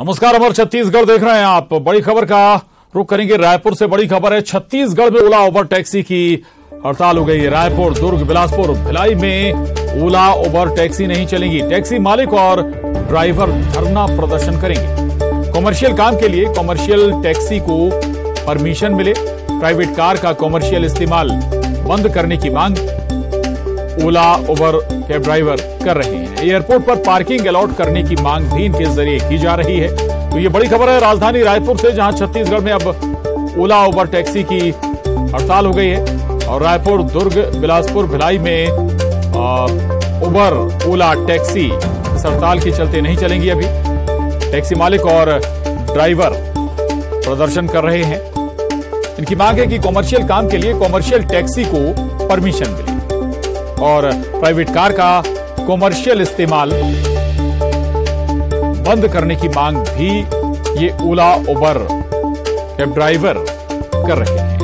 नमस्कार, अमर छत्तीसगढ़ देख रहे हैं आप। बड़ी खबर का रुख करेंगे, रायपुर से बड़ी खबर है। छत्तीसगढ़ में ओला ओबर टैक्सी की हड़ताल हो गई। है रायपुर, दुर्ग, बिलासपुर, भिलाई में ओला ओबर टैक्सी नहीं चलेंगी। टैक्सी मालिक और ड्राइवर धरना प्रदर्शन करेंगे। कॉमर्शियल काम के लिए कॉमर्शियल टैक्सी को परमिशन मिले। प्राइवेट कार का कॉमर्शियल इस्तेमाल बंद करने की मांग ओला, उबर, कैब ड्राइवर कर रहे हैं। एयरपोर्ट पर पार्किंग अलॉट करने की मांग भी इनके ज़रिए की जा रही है। तो ये बड़ी खबर है, राजधानी रायपुर से, जहाँ छत्तीसगढ़ में अब ओला, उबर, टैक्सी की हड़ताल हो गई है। और रायपुर, दुर्ग, बिलासपुर, भिलाई में उबर, ओला, टैक्सी इस हड़ताल के चलते नहीं चलेंगी अभी। टैक्सी मालिक और ड्राइवर प्रदर्शन कर रहे हैं। इनकी मांग है कि कॉमर्शियल काम के लिए कॉमर्शियल टैक्सी को परमिशन मिले। और प्राइवेट कार का कॉमर्शियल इस्तेमाल बंद करने की मांग भी ये ओला उबर कैब ड्राइवर कर रहे हैं।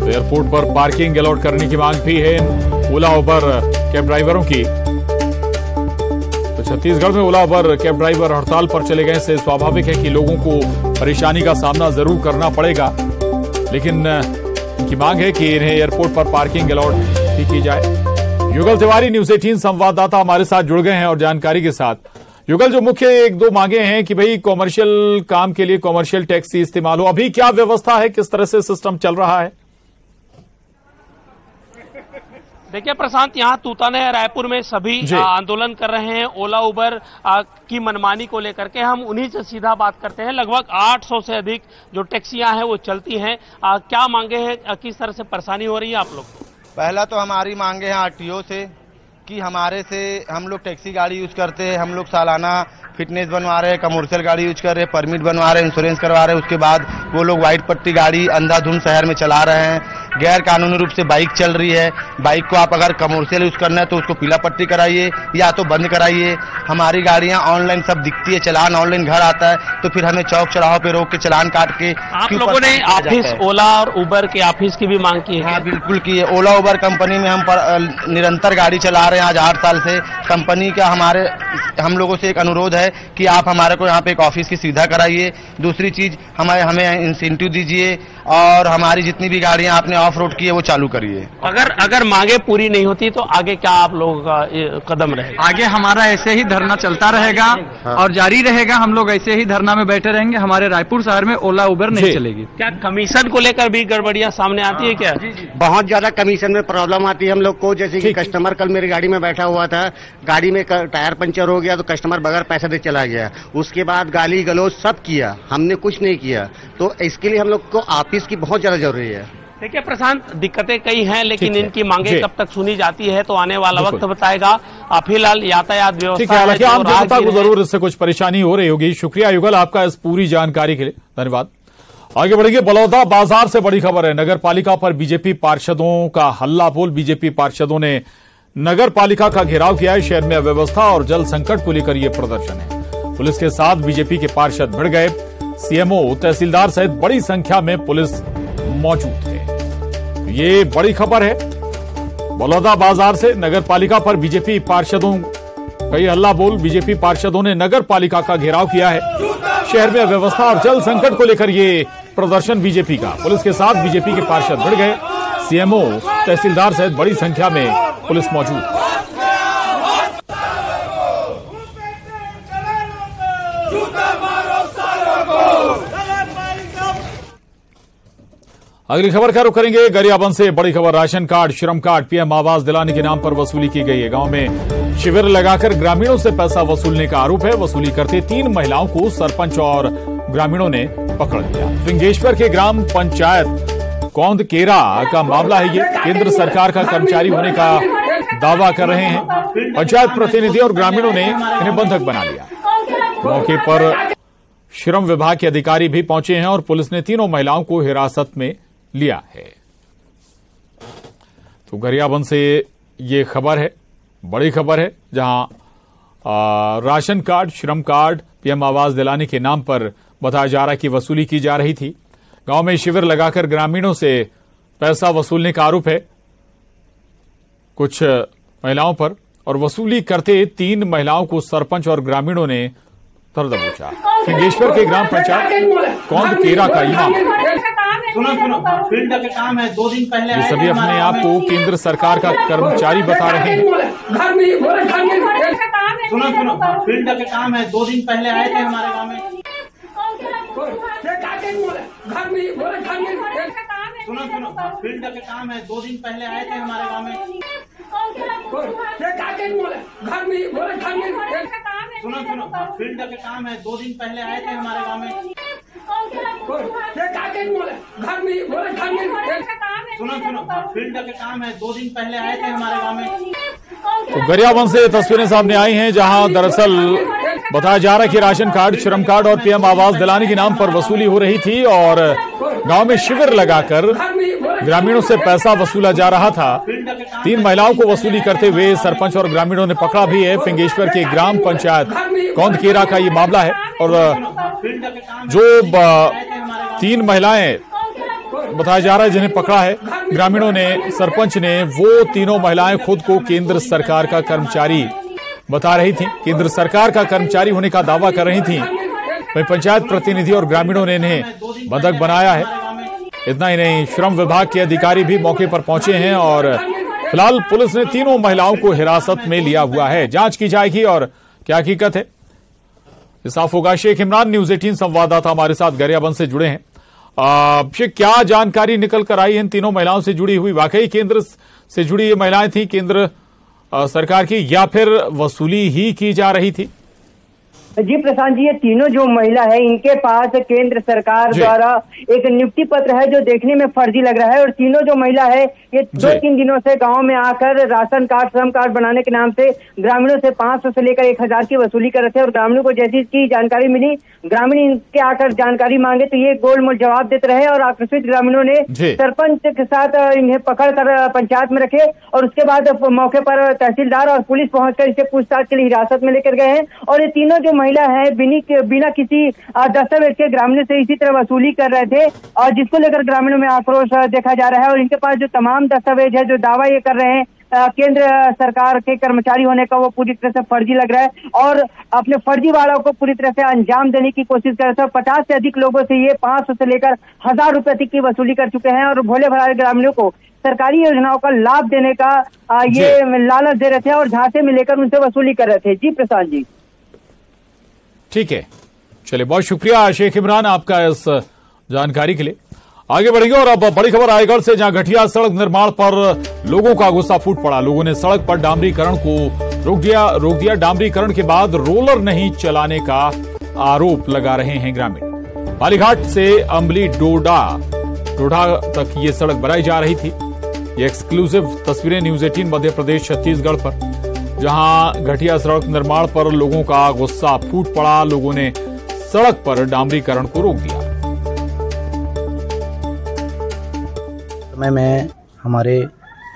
तो एयरपोर्ट पर पार्किंग अलॉट करने की मांग भी है ओला उबर कैब ड्राइवरों की। तो छत्तीसगढ़ में ओला उबर कैब ड्राइवर हड़ताल पर चले गए से स्वाभाविक है कि लोगों को परेशानी का सामना ज़रूर करना पड़ेगा। लेकिन इनकी मांग है कि इन्हें एयरपोर्ट पर पार्किंग अलॉट भी की जाए। युगल तिवारी, न्यूज़ एटीन, संवाददाता हमारे साथ जुड़ गए हैं और जानकारी के साथ। युगल, जो मुख्य एक दो मांगे हैं कि भाई कॉमर्शियल काम के लिए कॉमर्शियल टैक्सी इस्तेमाल हो, अभी क्या व्यवस्था है? किस तरह से सिस्टम चल रहा है? देखिए प्रशांत यहाँ तूताने रायपुर में सभी आंदोलन कर रहे हैं। ओला उबर आ, की मनमानी को लेकर के हम उन्हीं से सीधा बात करते हैं। लगभग 800 से अधिक जो टैक्सियाँ हैं वो चलती हैं। आ, क्या मांगे हैं? किस तरह से परेशानी हो रही है आप लोग को? पहला तो हमारी मांगे हैं आरटीओ से कि हमारे से हम लोग टैक्सी गाड़ी यूज़ करते हैं। हम लोग सालाना फिटनेस बनवा रहे हैं कमर्शियल गाड़ी यूज़ कर रहे हैं परमिट बनवा रहे हैं इंश्योरेंस करवा रहे हैं। उसके बाद वो लोग व्हाइट पट्टी गाड़ी अंधाधुंध शहर में चला रहे हैं। गैर कानूनी रूप से बाइक चल रही है। बाइक को आप अगर कमर्शियल यूज़ करना है तो उसको पीला पट्टी कराइए या तो बंद कराइए। हमारी गाड़ियाँ ऑनलाइन सब दिखती है चलान ऑनलाइन घर आता है तो फिर हमें चौक चौराहों पे रोक के चलान काट के आप लोगों ने ऑफ़िस ओला और उबर के ऑफ़िस की भी मांग की है हाँ बिल्कुल की है। ओला उबर कंपनी में हम पर, निरंतर गाड़ी चला रहे हैं आज आठ साल से। कंपनी का हमारे हम लोगों से एक अनुरोध है कि आप हमारे को यहाँ पे एक ऑफ़िस की सुविधा कराइए। दूसरी चीज़ हमारे हमें इंसेंटिव दीजिए और हमारी जितनी भी गाड़ियाँ आपने ऑफ़ रोड की है वो चालू करिए। अगर अगर मांगे पूरी नहीं होती तो आगे क्या आप लोगों का कदम रहेगा आगे हमारा ऐसे ही धरना चलता रहेगा और जारी रहेगा। हम लोग ऐसे ही धरना में बैठे रहेंगे। हमारे रायपुर शहर में ओला उबर नहीं चलेगी। क्या कमीशन को लेकर भी गड़बड़ियाँ सामने आती है क्या? बहुत ज़्यादा कमीशन में प्रॉब्लम आती है हम लोग को। जैसे की कस्टमर कल मेरी गाड़ी में बैठा हुआ था। गाड़ी में टायर पंचर हो गया तो कस्टमर बगैर पैसे दे चला गया। उसके बाद गाली गलौज सब किया। हमने कुछ नहीं किया। तो इसके लिए हम लोग को ऑफ़िस की बहुत ज़्यादा ज़रूरी है। देखिए प्रशांत दिक्कतें कई हैं लेकिन। इनकी मांगे। कब तक सुनी जाती है तो आने वाला वक्त बताएगा। फ़िलहाल यातायात व्यवस्था हालाँकि आम जनता को ज़रूर इससे कुछ परेशानी हो रही होगी। शुक्रिया युगल आपका इस पूरी जानकारी के लिए। धन्यवाद। आगे बढ़ेंगे बलौदा बाज़ार से बड़ी खबर है। नगर पालिका पर बीजेपी पार्षदों का हल्ला बोल बीजेपी पार्षदों ने नगर पालिका का घेराव किया है। शहर में अव्यवस्था और जल संकट को लेकर यह प्रदर्शन है। पुलिस के साथ बीजेपी के पार्षद भिड़ गए। सीएमओ तहसीलदार सहित बड़ी संख्या में पुलिस मौजूद है ये बड़ी खबर है। बलौदा बाज़ार से नगर पालिका पर बीजेपी पार्षदों, कई हल्ला बोल, बीजेपी पार्षदों ने नगर पालिका का घेराव किया है। शहर में अव्यवस्था और जल संकट को लेकर ये प्रदर्शन बीजेपी का। पुलिस के साथ बीजेपी के पार्षद बढ़ गए। सीएमओ, तहसीलदार सहित बड़ी संख्या में पुलिस मौजूद। अगली खबर का रुख करेंगे। गरियाबंद से बड़ी खबर, राशन कार्ड, श्रम कार्ड, पीएम आवास दिलाने के नाम पर वसूली की गई है। गाँव में शिविर लगाकर ग्रामीणों से पैसा वसूलने का आरोप है। वसूली करते तीन महिलाओं को सरपंच और ग्रामीणों ने पकड़ लिया। सिंगेश्वर के ग्राम पंचायत कौंद केरा का मामला है। ये केंद्र सरकार का कर्मचारी होने का दावा कर रहे हैं। पंचायत प्रतिनिधि और ग्रामीणों ने इन्हें बंधक बना लिया। मौके पर श्रम विभाग के अधिकारी भी पहुँचे हैं और पुलिस ने तीनों महिलाओं को हिरासत में लिया है। तो गरियाबंद से ये खबर है, बड़ी खबर है, जहाँ राशन कार्ड, श्रम कार्ड, पीएम आवास दिलाने के नाम पर बताया जा रहा है कि वसूली की जा रही थी। गाँव में शिविर लगाकर ग्रामीणों से पैसा वसूलने का आरोप है। कुछ महिलाओं पर, और वसूली करते तीन महिलाओं को सरपंच और ग्रामीणों ने दर्द पूछा सिंगेश्वर के ग्राम पंचायत, कौंद केरा का इमाम। सुनो सुनो फ़ील्ड के काम है दो दिन पहले ये सभी अपने आप को केंद्र सरकार का कर्मचारी बता रहे हैं। सुनो सुनो फ़ील्ड के काम है दो दिन पहले आए थे हमारे गाँव में। सुनो सुनो फ़ील्ड के काम है दो दिन पहले आए थे हमारे गाँव में। सुनो सुनो फ़ील्ड के काम है दो दिन पहले आए थे हमारे गाँव में। सुनो सुनो फ़ील्ड के काम है। दो दिन पहले आए थे हमारे गाँव में। तो गरियाबंद से तस्वीरें सामने आई हैं जहाँ दरअसल बताया जा रहा है कि राशन कार्ड श्रम कार्ड और पीएम आवास दिलाने के नाम पर वसूली हो रही थी और गाँव में शिविर लगाकर ग्रामीणों से पैसा वसूला जा रहा था। तीन महिलाओं को वसूली करते हुए सरपंच और ग्रामीणों ने पकड़ा भी है। फिंगेश्वर के ग्राम पंचायत कौंदकेरा का ये मामला है और जो तीन महिलाएँ बताया जा रहा है जिन्हें पकड़ा है, ग्रामीणों ने, सरपंच ने, वो तीनों महिलाएँ खुद को केंद्र सरकार का कर्मचारी बता रही थी। केंद्र सरकार का कर्मचारी होने का दावा कर रही थी। वही पंचायत प्रतिनिधि और ग्रामीणों ने इन्हें बंधक बनाया है। इतना ही नहीं, श्रम विभाग के अधिकारी भी मौके पर पहुँचे हैं और फ़िलहाल पुलिस ने तीनों महिलाओं को हिरासत में लिया हुआ है। जाँच की जाएगी और क्या हकीकत है? ये साफ़ होगा। शेख इमरान न्यूज़ एटीन संवाददाता हमारे साथ गरियाबंद से जुड़े हैं। शेख, क्या जानकारी निकल कर आई इन तीनों महिलाओं से जुड़ी हुई? वाकई केंद्र से जुड़ी ये महिलाएँ थी, केंद्र सरकार की, या फिर वसूली ही की जा रही थी? जी प्रशांत जी ये तीनों जो महिला है इनके पास केंद्र सरकार द्वारा एक नियुक्ति पत्र है जो देखने में फर्जी लग रहा है और तीनों जो महिला है ये दो तीन दिनों से गाँव में आकर राशन कार्ड श्रम कार्ड बनाने के नाम से ग्रामीणों से पाँच सौ से लेकर एक हज़ार की वसूली कर रहे थे और ग्रामीणों को जैसी इसकी जानकारी मिली ग्रामीण इनके आकर जानकारी मांगे तो ये गोलमोल जवाब देते रहे और आकर्षित ग्रामीणों ने सरपंच के साथ इन्हें पकड़ कर पंचायत में रखे और उसके बाद मौके पर तहसीलदार और पुलिस पहुंचकर इसे पूछताछ के लिए हिरासत में लेकर गए हैं और ये तीनों जो महिला है बिनी के- बिना किसी दस्तावेज़ के ग्रामीणों से इसी तरह वसूली कर रहे थे और जिसको लेकर ग्रामीणों में आक्रोश देखा जा रहा है और इनके पास जो तमाम दस्तावेज़ है जो दावा ये कर रहे हैं केंद्र सरकार के कर्मचारी होने का वो पूरी तरह से फर्जी लग रहा है और अपने फर्जी वालों को पूरी तरह से अंजाम देने की कोशिश कर रहे थे पचास से अधिक लोगों से ये पाँच सौ से लेकर हज़ार रुपए तक की वसूली कर चुके हैं और भोले भरारे ग्रामीणों को सरकारी योजनाओं का लाभ देने का ये लालच दे रहे थे और झांसे में लेकर उनसे वसूली कर रहे थे। जी प्रसाद जी। ठीक है। चलिए, बहुत शुक्रिया शेख इमरान आपका इस जानकारी के लिए। आगे बढ़ेंगे और अब बड़ी खबर, रायगढ़ से जहाँ घटिया सड़क निर्माण पर लोगों का गुस्सा फूट पड़ा। लोगों ने सड़क पर डामरीकरण को रोक दिया। रोक दिया डामरीकरण के बाद रोलर नहीं चलाने का आरोप लगा रहे हैं ग्रामीण। बालीघाट से अम्बली डोडा डोडा तक ये सड़क बनाई जा रही थी। ये एक्सक्लूसिव तस्वीरें न्यूज़ 18 मध्य प्रदेश, छत्तीसगढ़ पर। जहाँ घटिया सड़क निर्माण पर लोगों का गुस्सा फूट पड़ा, लोगों ने सड़क पर डामरीकरण को रोक दिया। समय में हमारे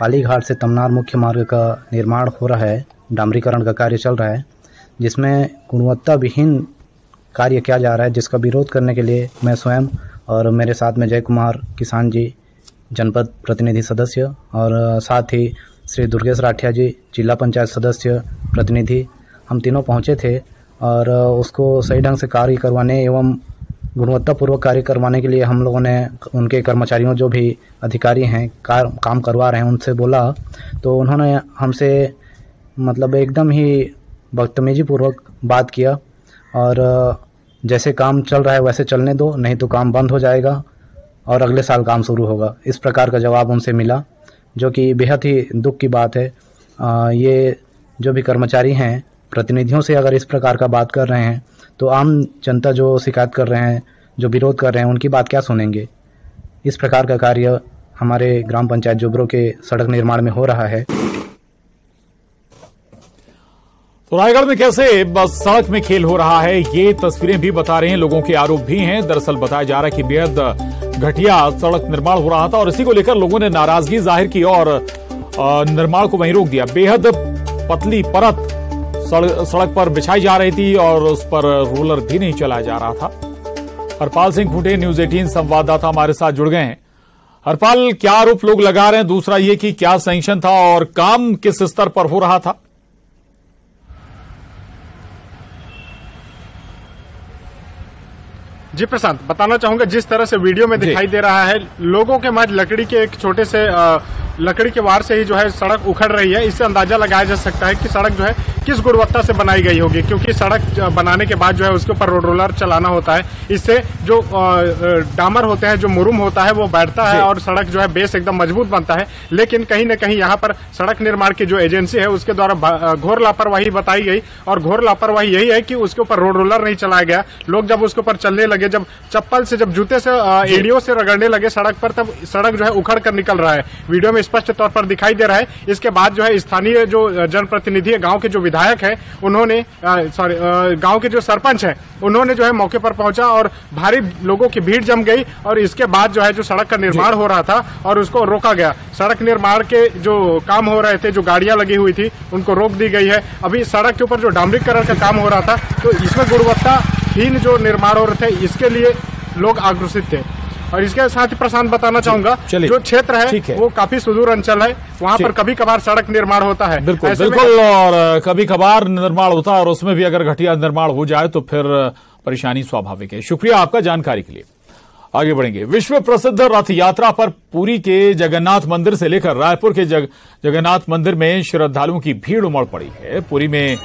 पालीघाट से तमनार मुख्य मार्ग का निर्माण हो रहा है डामरीकरण का कार्य चल रहा है, जिसमें गुणवत्ता विहीन कार्य किया जा रहा है, जिसका विरोध करने के लिए मैं स्वयं और मेरे साथ में जय कुमार किसान जी, जनपद प्रतिनिधि सदस्य और साथ ही श्री दुर्गेश राठिया जी, जिला पंचायत सदस्य, प्रतिनिधि, हम तीनों पहुँचे थे और उसको सही ढंग से कार्य करवाने एवं गुणवत्तापूर्वक कार्य करवाने के लिए हम लोगों ने उनके कर्मचारियों जो भी अधिकारी हैं, कार, काम करवा रहे हैं, उनसे बोला। तो उन्होंने हमसे मतलब एकदम ही बदतमीजी पूर्वक बात किया और जैसे काम चल रहा है वैसे चलने दो, नहीं तो काम बंद हो जाएगा और अगले साल काम शुरू होगा। इस प्रकार का जवाब उनसे मिला। जो कि बेहद ही दुख की बात है। आ, ये जो भी कर्मचारी हैं प्रतिनिधियों से अगर इस प्रकार का बात कर रहे हैं तो आम जनता जो शिकायत कर रहे हैं जो विरोध कर रहे हैं उनकी बात क्या सुनेंगे? इस प्रकार का कार्य हमारे ग्राम पंचायत जोबरों के सड़क निर्माण में हो रहा है। तो रायगढ़ में कैसे बस सड़क में खेल हो रहा है, ये तस्वीरें भी बता रहे हैं, लोगों के आरोप भी हैं। दरअसल बताया जा रहा है कि बेहद घटिया सड़क निर्माण हो रहा था और इसी को लेकर लोगों ने नाराज़गी ज़ाहिर की और निर्माण को वहीं रोक दिया। बेहद पतली परत सड़क पर बिछाई जा रही थी और उस पर रोलर भी नहीं चलाया जा रहा था। हरपाल सिंह खूंटे, न्यूज़ 18 संवाददाता हमारे साथ जुड़ गए हैं। हरपाल, क्या आरोप लोग लगा रहे हैं? दूसरा ये कि क्या सैंक्शन था और काम किस स्तर पर हो रहा था? जी प्रशांत बताना चाहूँगा जिस तरह से वीडियो में दिखाई दे रहा है लोगों के मध्य लकड़ी के एक छोटे से अ, लकड़ी के वार से ही जो है सड़क उखड़ रही है। इससे अंदाज़ा लगाया जा सकता है कि सड़क जो है किस गुणवत्ता से बनाई गई होगी क्योंकि सड़क बनाने के बाद जो है उसके ऊपर रोड रोलर चलाना होता है। इससे जो डामर होते हैं जो मुरुम होता है वो बैठता है और सड़क जो है बेस एकदम मज़बूत बनता है। लेकिन कहीं न कहीं यहाँ पर सड़क निर्माण की जो एजेंसी है उसके द्वारा घोर लापरवाही बताई गई। और घोर लापरवाही यही है कि उसके ऊपर रोड रोलर नहीं चलाया गया। लोग जब उसके ऊपर चलने लगे जब चप्पल से जब जूते से एड़ियों से रगड़ने लगे सड़क पर तब सड़क जो है उखड़ कर निकल रहा है। वीडियो में स्पष्ट तौर पर दिखाई दे रहा है। इसके बाद जो है स्थानीय जो जनप्रतिनिधि है गाँव के जो विधायक है उन्होंने सॉरी गाँव के जो सरपंच है उन्होंने जो है मौके पर पहुँचा और भारी लोगों की भीड़ जम गई और इसके बाद जो है जो सड़क का निर्माण हो रहा था और उसको रोका गया। सड़क निर्माण के जो काम हो रहे थे जो गाड़ियाँ लगी हुई थी उनको रोक दी गई है। अभी सड़क के ऊपर जो डामरीकरण का काम हो रहा था तो इसमें गुणवत्ताहीन जो निर्माण हो रहे थे इसके लिए लोग आक्रोशित थे। और इसके साथ ही प्रशांत बताना चाहूँगा। जो क्षेत्र है। है। वो काफ़ी सुदूर अंचल है वहाँ पर कभी कभार सड़क निर्माण होता है। बिल्कुल बिल्कुल और कभी कभार निर्माण होता है और उसमें भी अगर घटिया निर्माण हो जाए तो फिर परेशानी स्वाभाविक है। शुक्रिया आपका जानकारी के लिए। आगे बढ़ेंगे। विश्व प्रसिद्ध रथ यात्रा पर पुरी के जगन्नाथ मंदिर से लेकर रायपुर के जग, जगन्नाथ मंदिर में श्रद्धालुओं की भीड़ उमड़ पड़ी है। पुरी में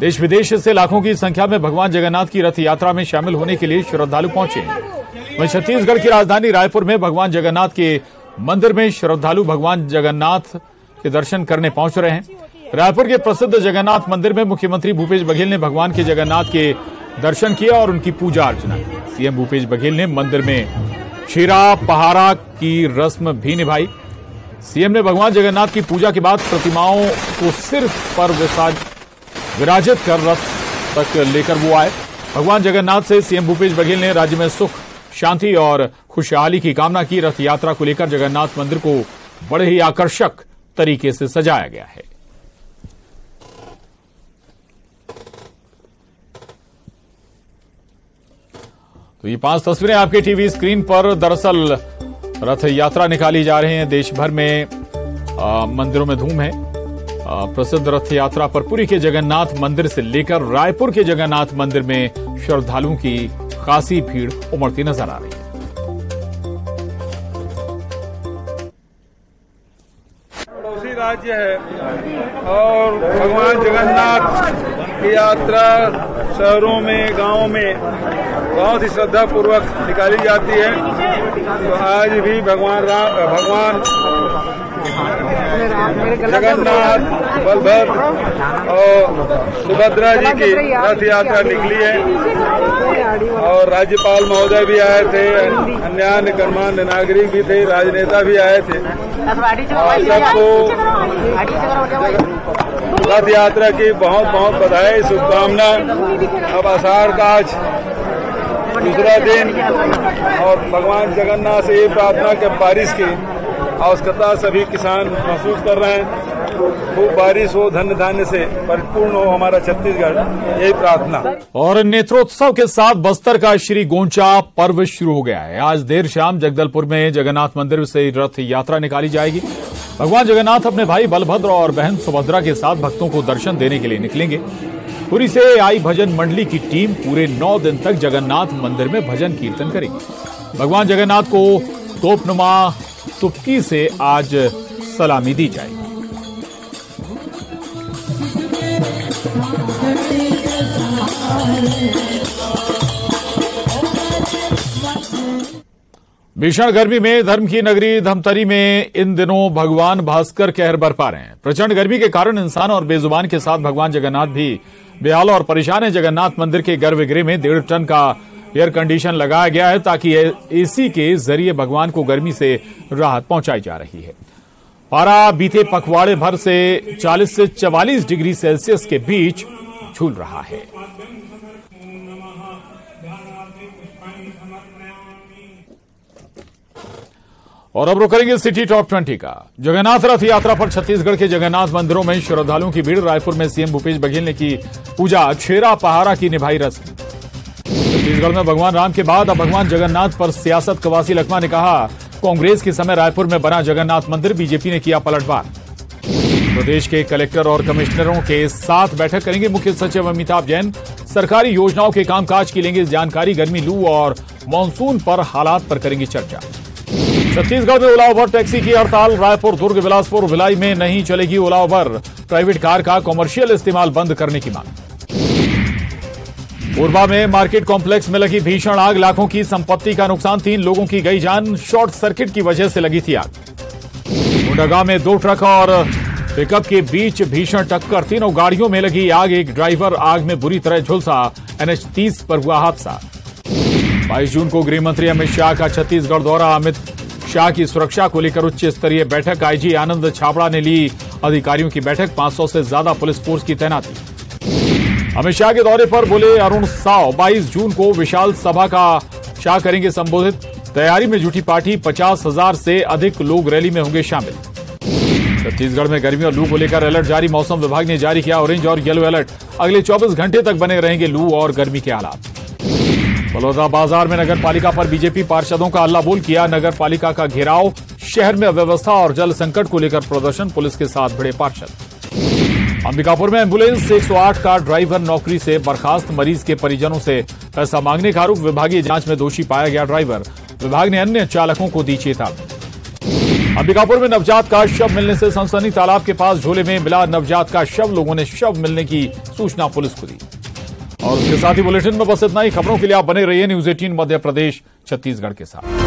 देश विदेश से लाखों की संख्या में भगवान जगन्नाथ की रथ यात्रा में शामिल होने के लिए श्रद्धालु पहुँचे। वहीं छत्तीसगढ़ की राजधानी रायपुर में भगवान जगन्नाथ के मंदिर में श्रद्धालु भगवान जगन्नाथ के दर्शन करने पहुँच रहे हैं। रायपुर के प्रसिद्ध जगन्नाथ मंदिर में मुख्यमंत्री भूपेश बघेल ने भगवान के जगन्नाथ के दर्शन किया और उनकी पूजा अर्चना की। सीएम भूपेश बघेल ने मंदिर में क्षीरा पहारा की रस्म भी निभाई। सीएम ने भगवान जगन्नाथ की पूजा के बाद प्रतिमाओं को सिर पर विसाज विराजित कर रथ तक लेकर वो आए। भगवान जगन्नाथ से सीएम भूपेश बघेल ने राज्य में सुख शांति और खुशहाली की कामना की। रथ यात्रा को लेकर जगन्नाथ मंदिर को बड़े ही आकर्षक तरीके से सजाया गया है। तो ये पाँच तस्वीरें आपके टीवी स्क्रीन पर दरअसल रथ यात्रा निकाली जा रही है। देश भर में आ, मंदिरों में धूम है। प्रसिद्ध रथ यात्रा पर पुरी के जगन्नाथ मंदिर से लेकर रायपुर के जगन्नाथ मंदिर में श्रद्धालुओं की खासी भीड़ उमड़ती नज़र आ रही है। पड़ोसी राज्य है और भगवान जगन्नाथ की यात्रा शहरों में, गाँवों में बहुत ही श्रद्धा पूर्वक निकाली जाती है। तो आज भी भगवान राम भगवान जगन्नाथ बलभद्र और सुभद्रा जी की रथ यात्रा निकली है। और राज्यपाल महोदय भी आए थे अन्य गणमान्य नागरिक भी थे राजनेता भी आए थे। और सबको रथ यात्रा की बहुत बहुत बधाई शुभकामना। अब आषाढ़ का आज दूसरा दिन और भगवान जगन्नाथ से ये प्रार्थना के बारिश की आवश्यकता सभी किसान महसूस कर रहे हैं। खूब बारिश हो धन्य धान्य से परिपूर्ण हो हमारा छत्तीसगढ़। यही प्रार्थना। और नेत्रोत्सव के साथ बस्तर का श्री गोंचा पर्व शुरू हो गया है। आज देर शाम जगदलपुर में जगन्नाथ मंदिर से रथ यात्रा निकाली जाएगी। भगवान जगन्नाथ अपने भाई बलभद्र और बहन सुभद्रा के साथ भक्तों को दर्शन देने के लिए निकलेंगे। पुरी से आई भजन मंडली की टीम पूरे नौ दिन तक जगन्नाथ मंदिर में भजन कीर्तन करेगी। भगवान जगन्नाथ को तोपनुमा तुपकी से आज सलामी दी जाएगी। भीषण गर्मी में धर्म की नगरी धमतरी में इन दिनों भगवान भास्कर कहर बरपा रहे हैं। प्रचंड गर्मी के कारण इंसान और बेजुबान के साथ भगवान जगन्नाथ भी, बेहाल और परेशान है। जगन्नाथ मंदिर के गर्भगृह में डेढ़ टन का एयर कंडीशन लगाया गया है ताकि एसी के ज़रिए भगवान को गर्मी से राहत पहुंचाई जा रही है। पारा बीते पखवाड़े भर से 40 से 44 डिग्री सेल्सियस के बीच झूल रहा है। और अब रुकेंगे सिटी टॉप ट्वेंटी का। जगन्नाथ रथ यात्रा पर छत्तीसगढ़ के जगन्नाथ मंदिरों में श्रद्धालुओं की भीड़, रायपुर में सीएम भूपेश बघेल ने की पूजा, छेरा पहारा की निभाई रस्म। छत्तीसगढ़ में भगवान राम के बाद अब भगवान जगन्नाथ पर सियासत कवासी लखमा ने कहा, कांग्रेस के समय रायपुर में बना जगन्नाथ मंदिर, बीजेपी ने किया पलटवार। प्रदेश के कलेक्टर और कमिश्नरों के साथ बैठक करेंगे मुख्य सचिव अमिताभ जैन। सरकारी योजनाओं के कामकाज की लेंगे जानकारी, गर्मी, लू और मानसून पर हालात पर करेंगे चर्चा। छत्तीसगढ़ में ओला उबर टैक्सी की हड़ताल, रायपुर, दुर्ग, बिलासपुर, भिलाई में नहीं चलेगी ओला उबर प्राइवेट कार का कॉमर्शियल इस्तेमाल बंद करने की मांग। कोरबा में मार्केट कॉम्प्लेक्स में लगी भीषण आग। लाखों की संपत्ति का नुकसान, तीन लोगों की गई जान, शॉर्ट सर्किट की वजह से लगी थी आग। मुंडागा में दो ट्रक और पिकअप के बीच भीषण टक्कर, तीनों गाड़ियों में लगी आग। एक ड्राइवर आग में बुरी तरह झुलसा, एनएच तीस पर हुआ हादसा। 22 जून को गृह मंत्री अमित शाह का छत्तीसगढ़ दौरा। अमित शाह की सुरक्षा को लेकर उच्च स्तरीय बैठक। आईजी आनंद छाबड़ा ने ली अधिकारियों की बैठक। 500 से ज़्यादा पुलिस फोर्स की तैनाती। अमित शाह के दौरे पर बोले अरुण साव 22 जून को विशाल सभा का शाह करेंगे संबोधित। तैयारी में जुटी पार्टी, पचास हज़ार से अधिक लोग रैली में होंगे शामिल। छत्तीसगढ़ में गर्मी और लू को लेकर अलर्ट जारी, मौसम विभाग ने जारी किया ऑरेंज और येलो अलर्ट। अगले 24 घंटे तक बने रहेंगे लू और गर्मी के हालात। बलौदा बाज़ार में नगर पालिका पर बीजेपी पार्षदों का हल्ला बोल किया नगर पालिका का घेराव। शहर में अव्यवस्था और जल संकट को लेकर प्रदर्शन, पुलिस के साथ भिड़े पार्षद। अंबिकापुर में एंबुलेंस 108 का ड्राइवर नौकरी से बर्खास्त मरीज़ के परिजनों से पैसा मांगने का आरोप, विभागीय जाँच में दोषी पाया गया ड्राइवर। विभाग ने अन्य चालकों को दी चेतावनी। अंबिकापुर में नवजात का शव मिलने से सनसनी तालाब के पास झोले में मिला नवजात का शव। लोगों ने शव मिलने की सूचना पुलिस को दी। और उसके साथ ही बुलेटिन में बस इतना ही। खबरों के लिए आप बने रहिए न्यूज़ एटीन मध्य प्रदेश, छत्तीसगढ़ के साथ।